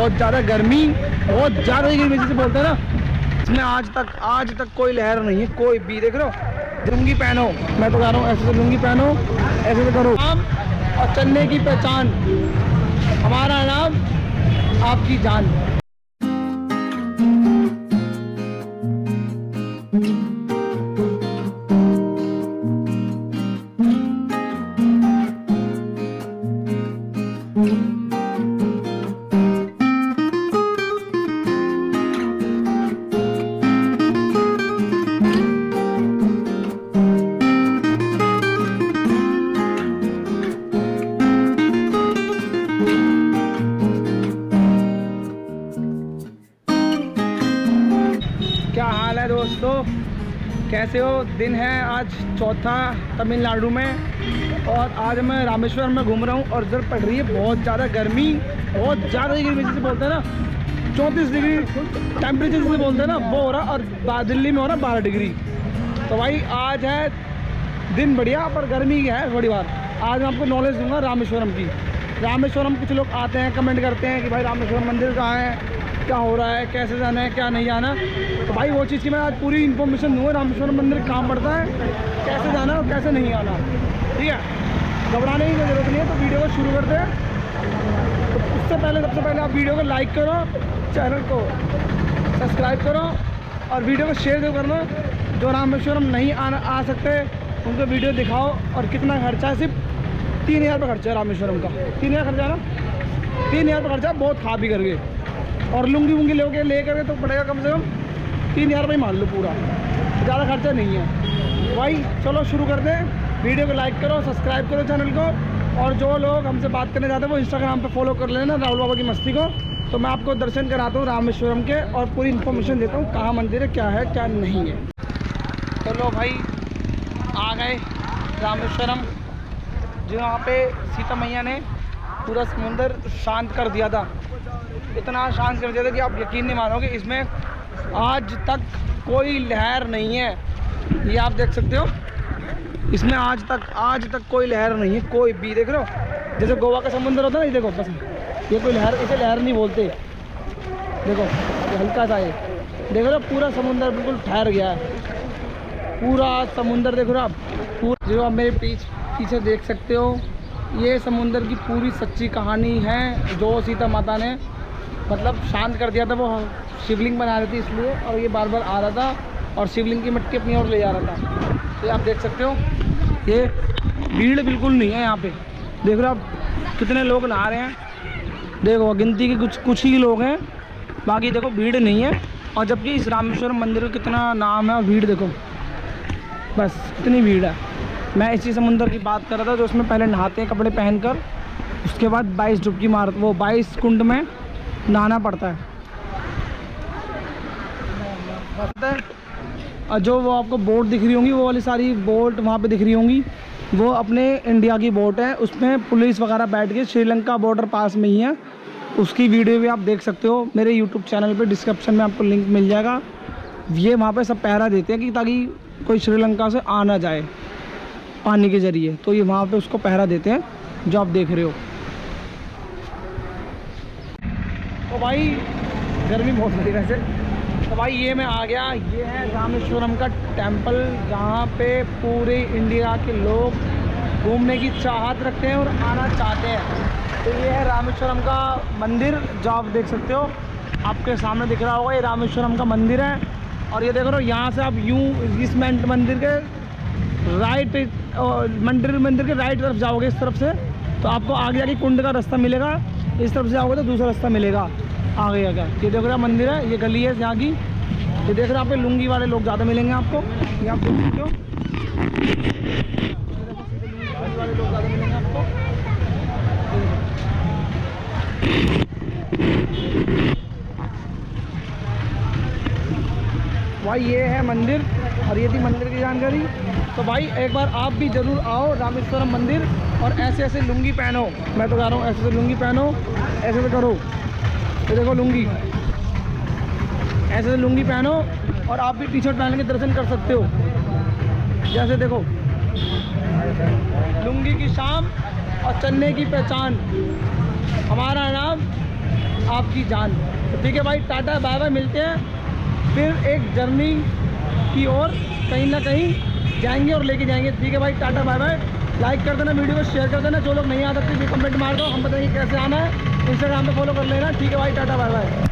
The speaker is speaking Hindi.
बहुत ज़्यादा गर्मी, बहुत ज़्यादा गर्मी जैसे बोलते हैं ना, इसमें आज तक आज तक कोई लहर नहीं है, कोई भी, देख रहे हो, लुंगी पहनो, मैं तो कह रहा हूँ ऐसे से लुंगी पहनो, ऐसे से करो। नाम और चलने की पहचान, हमारा नाम, आपकी जान। हाल है दोस्तों? कैसे हो? दिन है आज चौथा तमिलनाडु में। और आज मैं रामेश्वरम में घूम रहा हूँ और इधर पड़ रही है बहुत ज़्यादा गर्मी। बहुत ज़्यादा गर्मी जिसे बोलते हैं ना, चौंतीस डिग्री टेम्परेचर जिसे बोलते हैं ना, वो हो रहा और दिल्ली में हो रहा बारह डिग्री तो भाई, आज है दिन बढ़िया, पर गर्मी है? बड़ी बात। आज मैं आपको नॉलेज दूँगा रामेश्वरम की। रामेश्वरम कुछ लोग आते हैं कमेंट करते हैं कि भाई रामेश्वरम मंदिर कहाँ है? क्या हो रहा है, कैसे जाना है, क्या नहीं जाना तो भाई, वो चीज़ की मैं आज पूरी इन्फॉर्मेशन दूँगा, रामेश्वरम मंदिर कहाँ पड़ता है। कैसे जाना और कैसे नहीं आना ठीक है? घबराने की ज़रूरत नहीं है तो वीडियो को शुरू करते हैं। तो उससे पहले, सबसे पहले आप वीडियो को लाइक करो चैनल को सब्सक्राइब करो और वीडियो को शेयर ज़रूर करना। जो रामेश्वरम नहीं आना, आ सकते, उनको वीडियो दिखाओ और कितना खर्चा है, सिर्फ़ तीन हज़ार रुपये खर्चा है रामेश्वरम का। तीन हज़ार खर्चा ना? तीन हज़ार रुपये खर्चा, बहुत खा भी करके। और लुंगी वुंगी लेके ले करके तो पड़ेगा कम से कम तीन हज़ार रुपये मान लो पूरा। ज़्यादा खर्चा नहीं है। भाई, चलो शुरू कर दें वीडियो को लाइक करो सब्सक्राइब करो चैनल को। और जो लोग हमसे बात करने जाते हैं, वो इंस्टाग्राम पे फॉलो कर लेना राहुल बाबा की मस्ती को। तो मैं आपको दर्शन कराता हूँ रामेश्वरम के और पूरी इन्फॉर्मेशन देता हूँ कहाँ मंदिर है, क्या है, क्या नहीं है। चलो भाई, आ गए रामेश्वरम। जो यहाँ पे सीता मैया ने पूरा समुंदर शांत कर दिया था। इतना शांत कर दिया था कि आप यकीन नहीं मानोगे, इसमें आज तक कोई लहर नहीं है। ये आप देख सकते हो, इसमें आज तक आज तक कोई लहर नहीं है, कोई भी। देख रहे हो, जैसे गोवा का समुंदर होता है ना, ये देखो, बस ये कोई लहर, इसे लहर नहीं बोलते। देखो हल्का सा है देख रहे हो, पूरा समुंदर बिल्कुल ठहर गया है। पूरा समुंदर देख रहे हो आप, पूरा जो आप मेरे पीछे पीछे देख सकते हो ये समुंदर की पूरी सच्ची कहानी है, जो सीता माता ने मतलब शांत कर दिया था, वो शिवलिंग बना रही थी इसलिए, और ये बार बार आ रहा था, और शिवलिंग की मिट्टी अपनी ओर ले जा रहा था। तो आप देख सकते हो, ये भीड़ बिल्कुल नहीं है यहाँ पे। देख रहे हो आप कितने लोग नहा रहे हैं। देखो, गिनती के कुछ कुछ ही लोग हैं, बाकी देखो भीड़ नहीं है, और जबकि इस रामेश्वर मंदिर का कितना नाम है और भीड़ देखो। बस, इतनी भीड़ है। मैं इसी समुंदर की बात कर रहा था जो उसमें पहले नहाते हैं कपड़े पहनकर, उसके बाद 22 डुबकी मार, वो 22 कुंड में नहाना पड़ता है? और जो वो आपको बोट दिख रही होंगी, वो वाली सारी बोट वहाँ पे दिख रही होंगी, वो अपने इंडिया की बोट है। उसमें पुलिस वगैरह बैठ के श्रीलंका बॉर्डर पास में ही है। उसकी वीडियो भी आप देख सकते हो, मेरे यूट्यूब चैनल पे डिस्क्रिप्शन में आपको लिंक मिल जाएगा। ये वहाँ पे सब पहरा देते हैं कि ताकि कोई श्रीलंका से आ ना जाए। पानी के ज़रिए। तो ये वहाँ पे उसको पहरा देते हैं, जो आप देख रहे हो। तो भाई, गर्मी बहुत लगी वैसे। तो भाई, ये मैं आ गया। ये है रामेश्वरम का टेंपल, जहाँ पे पूरे इंडिया के लोग घूमने की चाहत रखते हैं और आना चाहते हैं। तो ये है रामेश्वरम का मंदिर, जो आप देख सकते हो। आपके सामने दिख रहा होगा, ये रामेश्वरम का मंदिर है। और ये देख रहे हो, यहाँ से आप यूँ इस मंदिर के राइट मंदिर मंदिर के राइट तरफ़ जाओगे इस तरफ़ से तो आपको आगे जाके कुंड का रास्ता मिलेगा। इस तरफ़ से जाओगे तो दूसरा रास्ता मिलेगा, आगे आगे ये देख रहे मंदिर है, ये गली है यहाँ की। ये देख रहे हो आप लुंगी वाले लोग ज़्यादा मिलेंगे आपको। ये आप देख सकते हो। लुंगी वाले आपको भाई, ये है मंदिर। थी मंदिर की जानकारी। तो भाई, एक बार आप भी ज़रूर आओ रामेश्वरम मंदिर और ऐसे ऐसे लुंगी पहनो। मैं तो कह रहा हूँ, ऐसे ऐसे लुंगी पहनो, ऐसे ऐसे करो। ये देखो लुंगी। ऐसे ऐसे लुंगी पहनो और आप भी टी शर्ट पहन के दर्शन कर सकते हो। जैसे देखो, लुंगी की शाम और चन्ने की पहचान। हमारा नाम आपकी जान। तो ठीक है भाई, टाटा बाय बाय मिलते हैं। फिर एक जर्नी की ओर कहीं ना कहीं जाएँगे और लेके जाएँगे। ठीक है भाई, टाटा बाय बाय लाइक कर देना वीडियो को शेयर कर देना। जो लोग नहीं आ सकते कमेंट मार दो। हम बताएँगे कैसे आना है। इंस्टाग्राम पे फॉलो कर लेना। ठीक है भाई, टाटा बाय बाय